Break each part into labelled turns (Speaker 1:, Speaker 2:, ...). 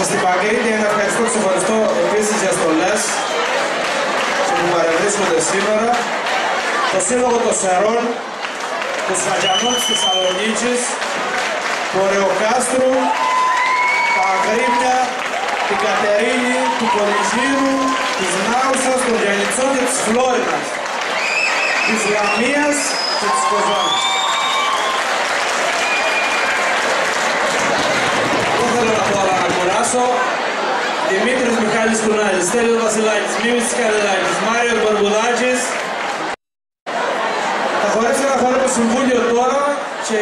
Speaker 1: Και στην Παγκρίνια να
Speaker 2: ευχαριστώ, ξεχωριστό επίσης επίσης για στολές που παρευρίσκονται σήμερα. Το Σύλλογο των Σερών, του Σφαγιανών της Θεσσαλονίκης, του Ρεοκάστρου, τα Αγρίμια, την Κατερίνη, του Πολυζήρου, της Νάουσας, των Γιαννητσών και της Φλόρινας, της Λαμίας και της Κοζάνης. Άσο, Δημήτρης Μιχάλης Κουνάλης, Στέλιος Βασιλάκης, Μίμης Καρδελάκης, Μάριος Μπαρμπουλάκης. Θα χορέψει ένα χώρο το Συμβούλιο τώρα και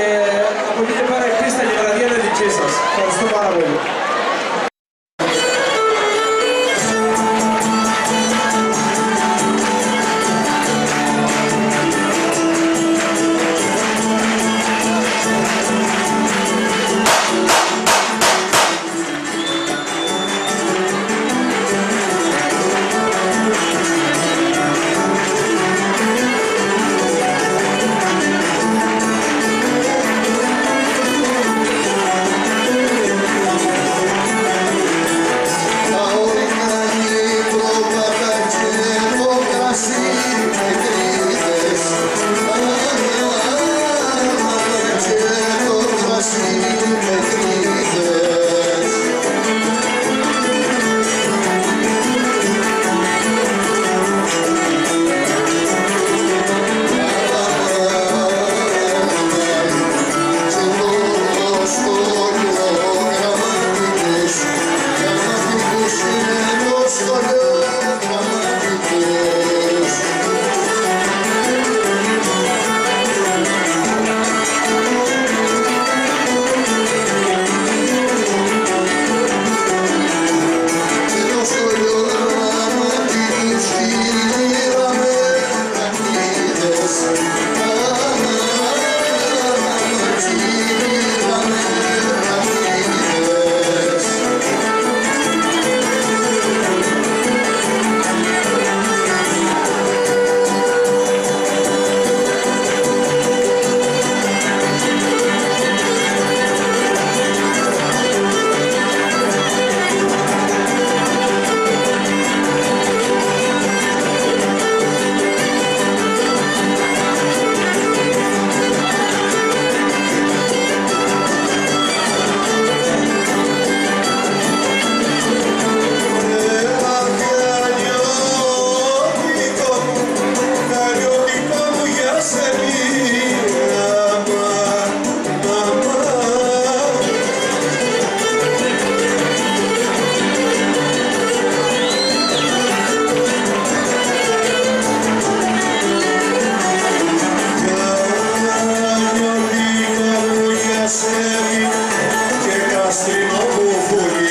Speaker 1: στην κουβούλι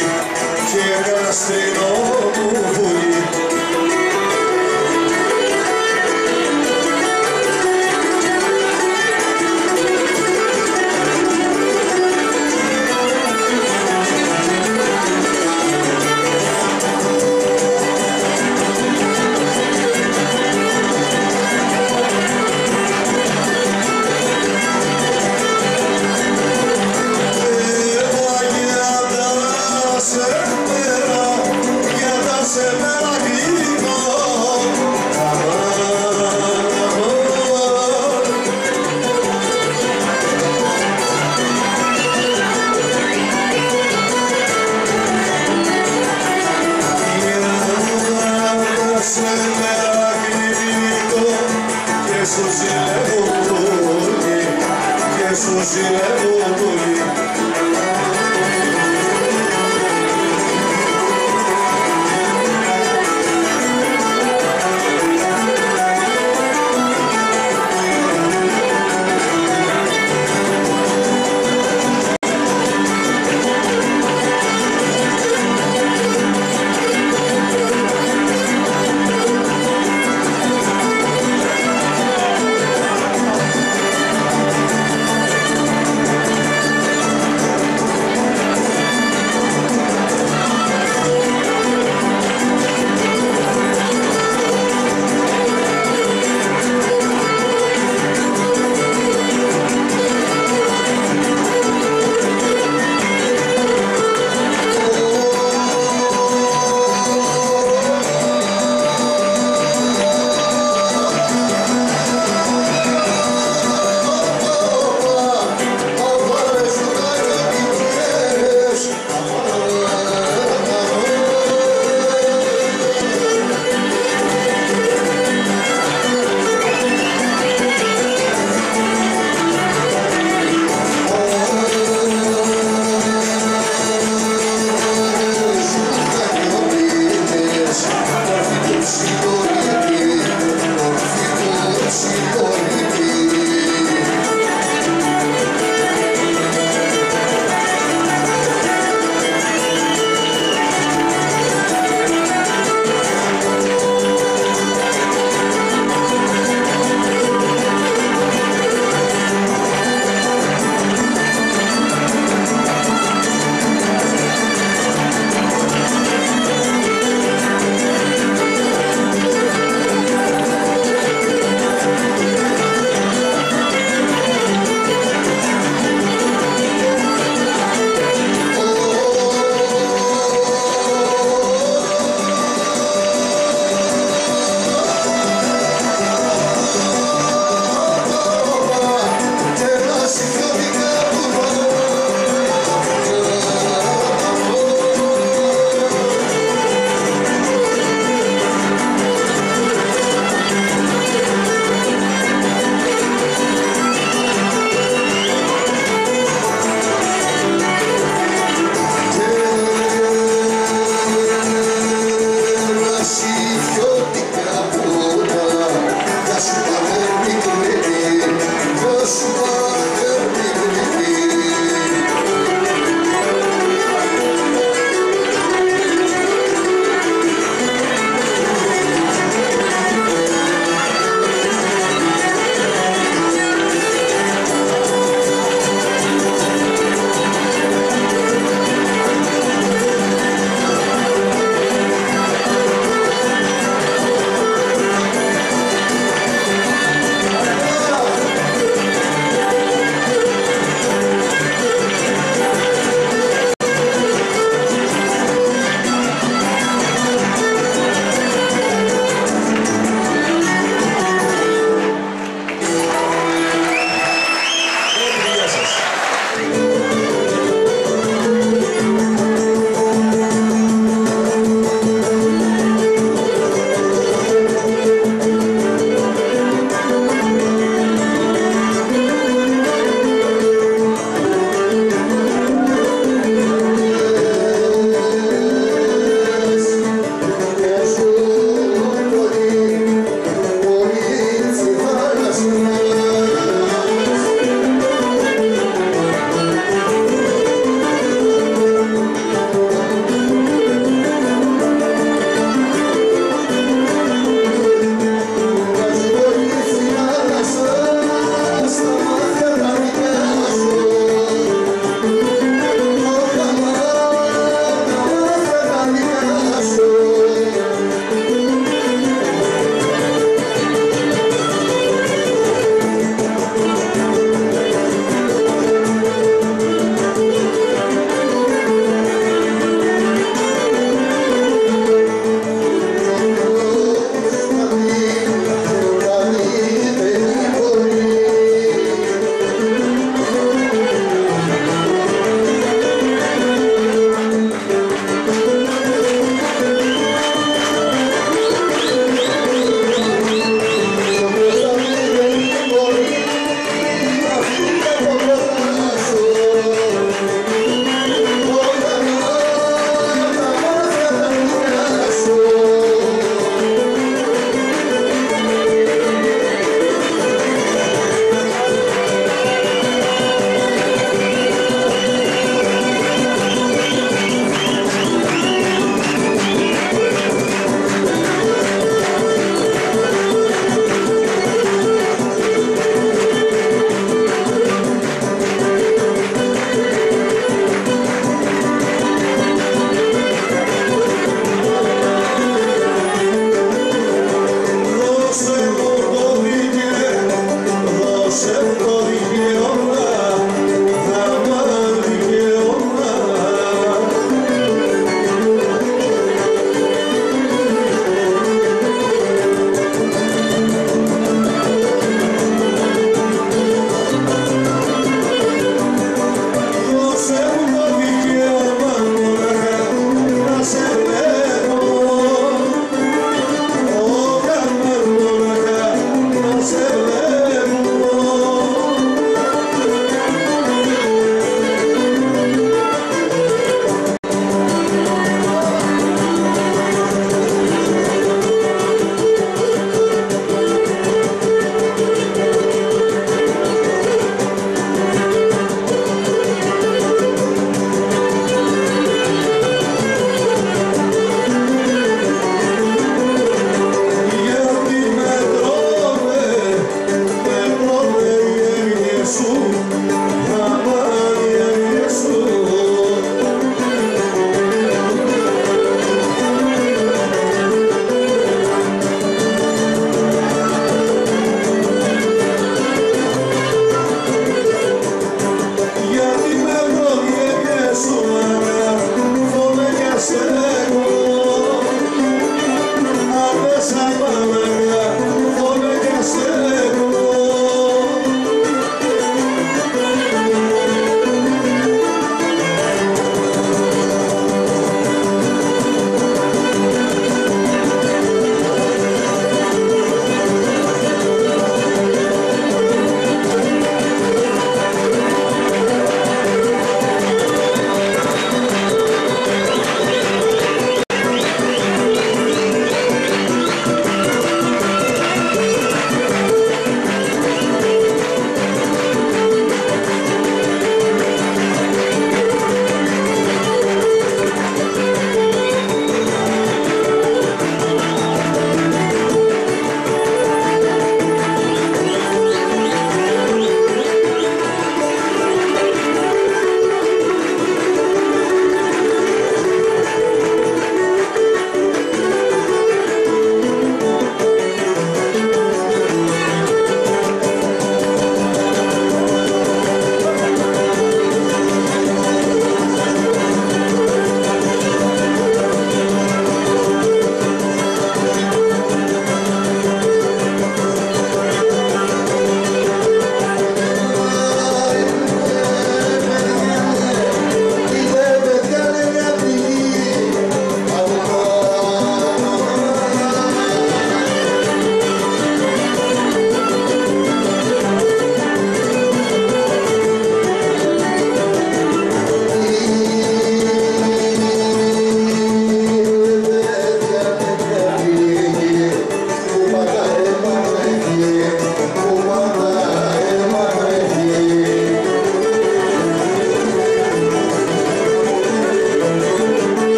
Speaker 1: και
Speaker 3: καστρινό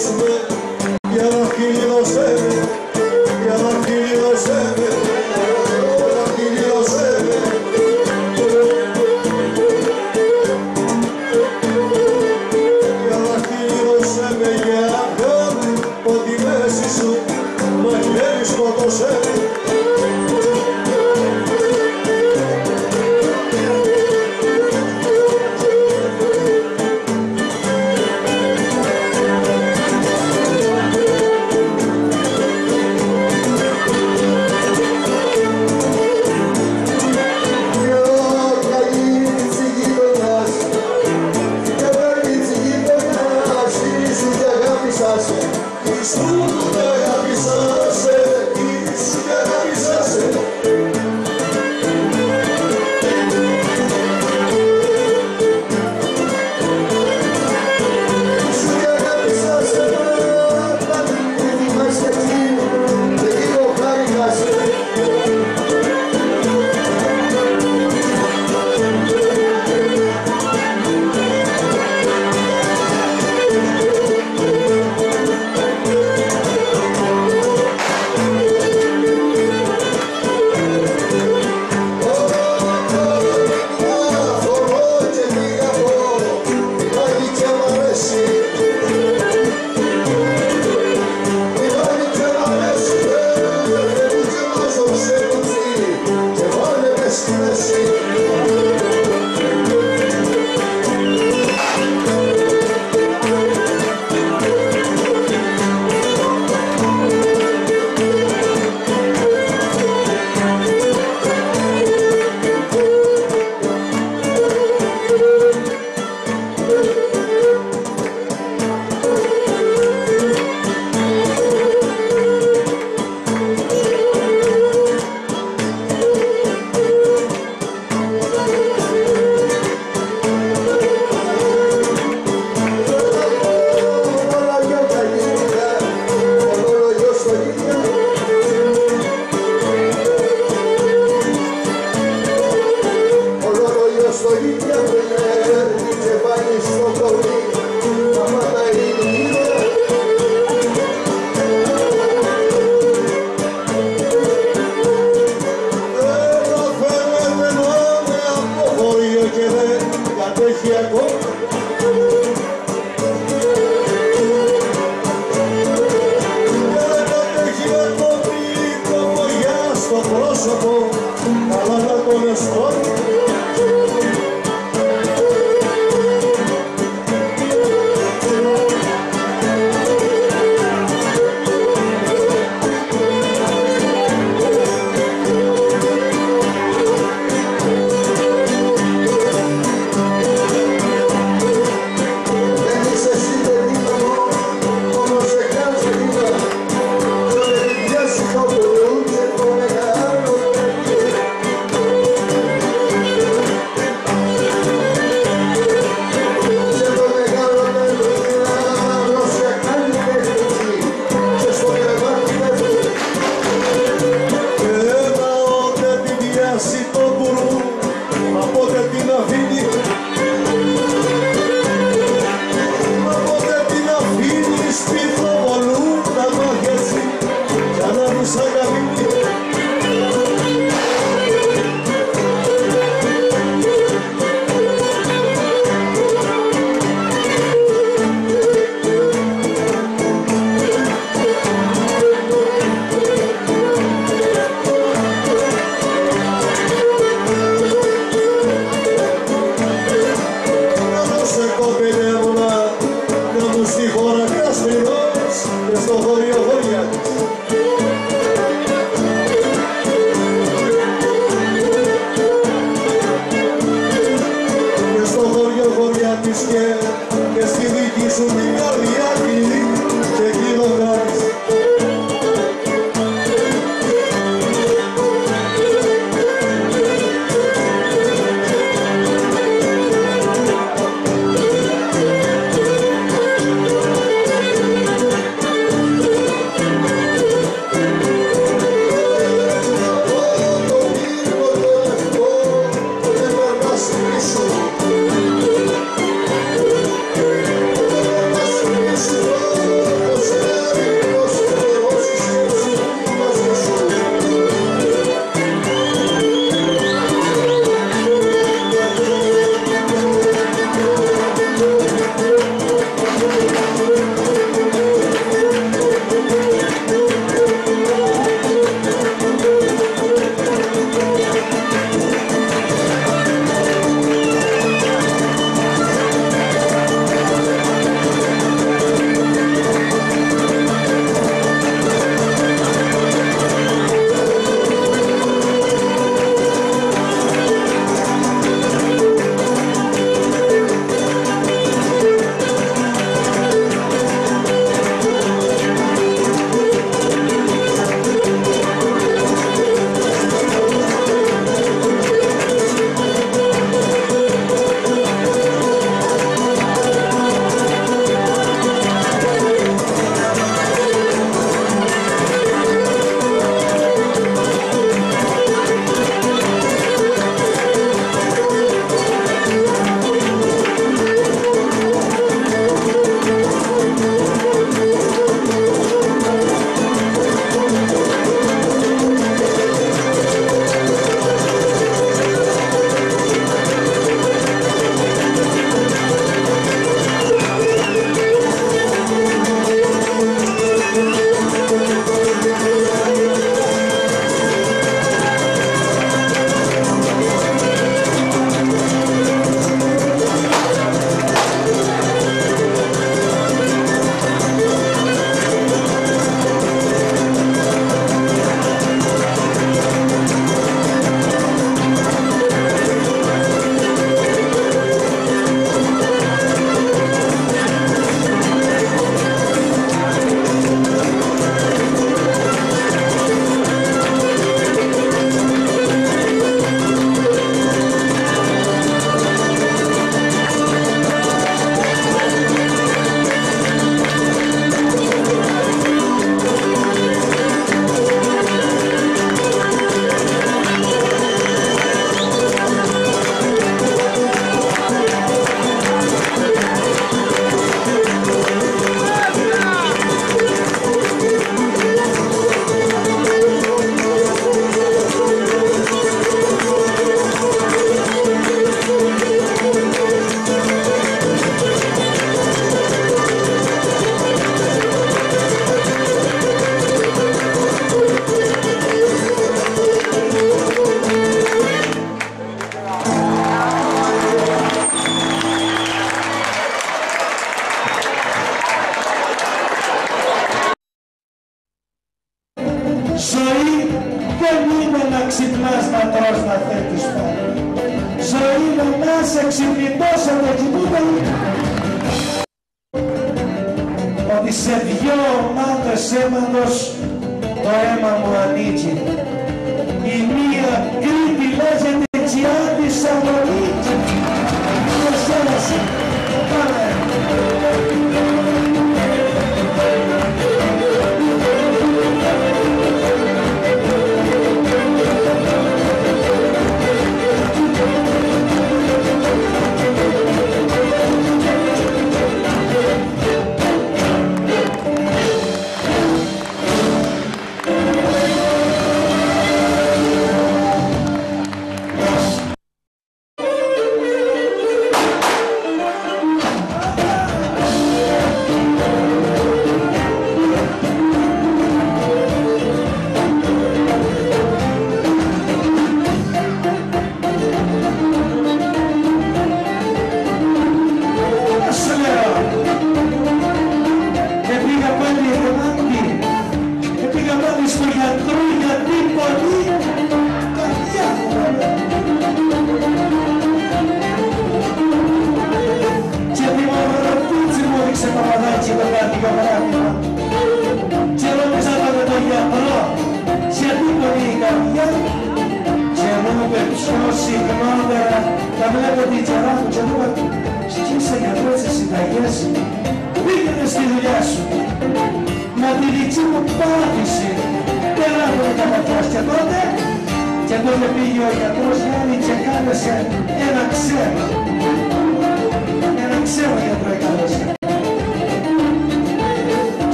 Speaker 3: It's a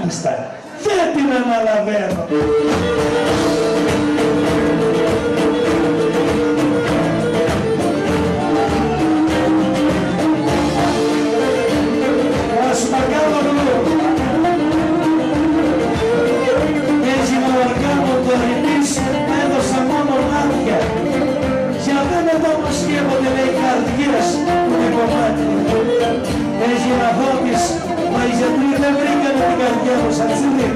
Speaker 3: Μάλιστα, δεν την αναλαβαίνω. Ας μακάβαρο Έτσι μου οργάνω το ρητής έδωσα μόνο μάτια. Για δεν εδώ που σκέφτονται λέει καρδιές που είναι κομμάτι Έτσι να δώκεις μα οι γιατροί δεν βρήκανε την καρδιά μου σαν τσιλί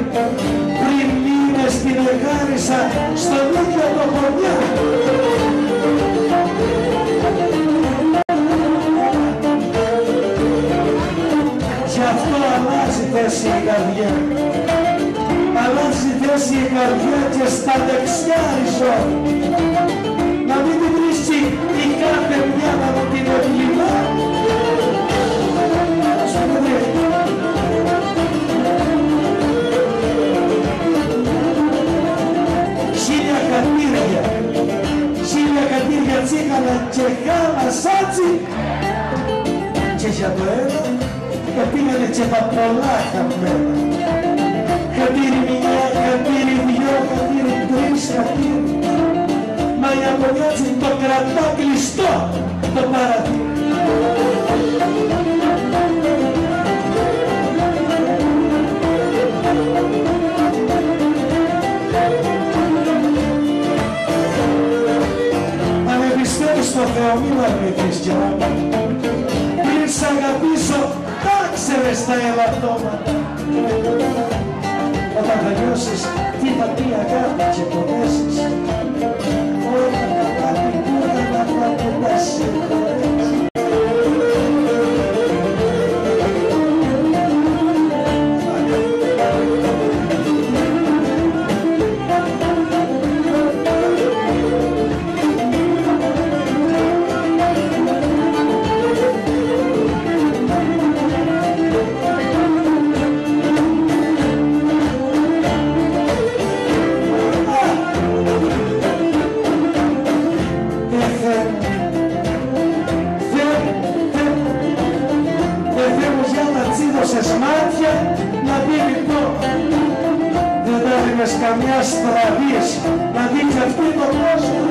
Speaker 3: πριν μήνες την εγάρισα στον ίδιο το χωριά Γι' αυτό αλλάζει θέση η καρδιά. Αλλάζει θέση η καρδιά και στα δεξιά ριζώ. Κατήρια τσίχανα και χάλα σάτσι και για το ένα και πήγανε και τα πολλά χαμένα. Χατήρι μια, χατήρι δυο, χατήρι τρεις, χατήρι. Μα η Απολιάτση το κρατά κλειστό το παραθύρι. Εμπιστεύεις στο Θεό, μην αρνηθείς κι άμα. Πριν σ' αγαπήσω, τάξε μες στα ελαττώματα. Όταν θα νιώσεις τι θα πει αγάπη και πονέσεις. Όλα τα αγάπη που δεν θα πονέσει. Καμιά στραβής να δείξει αυτή το κόσμο.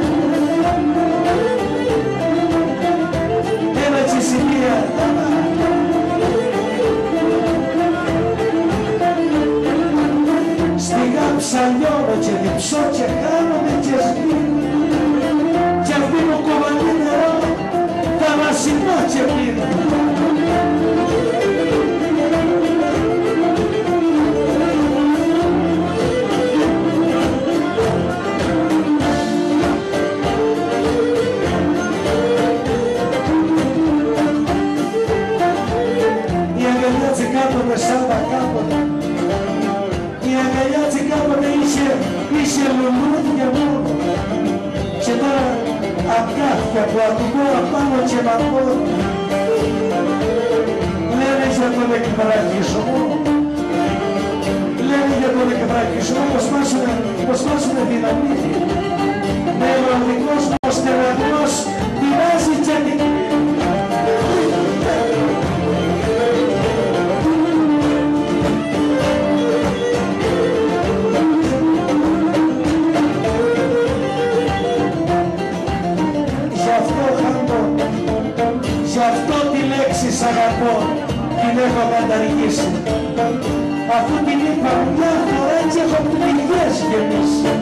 Speaker 3: Αγκάθια που ακουγώ πάνω και μ' Λένε για τον εκπραγισμό, λένε για τον εκπραγισμό πως μάσουνε, πως μάσουνε δυναμίτη. Ναι, ο δικός μου στεναγμός πειράζει και την έχω καταργήσει. Αφού την είπα μια φορά και έχω πληγές γεμίσει.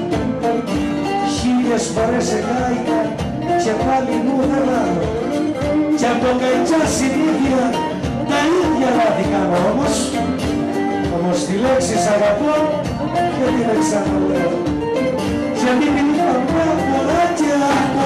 Speaker 3: Χίλιες φορές εκάηκα και πάλι μου δεν ράνω. Και από καϊτσά συνήθεια τα ίδια λάθη κάνω όμως. Όμως τη λέξη σ' αγαπώ και την ξαναλέω. Γιατί την είπα μια φορά και από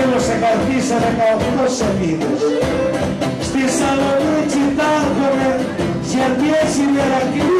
Speaker 3: γράψω θέλω σε καρδί σε 18 σελίδες. Στη Σαλονίκη υπάρχουνε γερδιές ημερακλείδες Και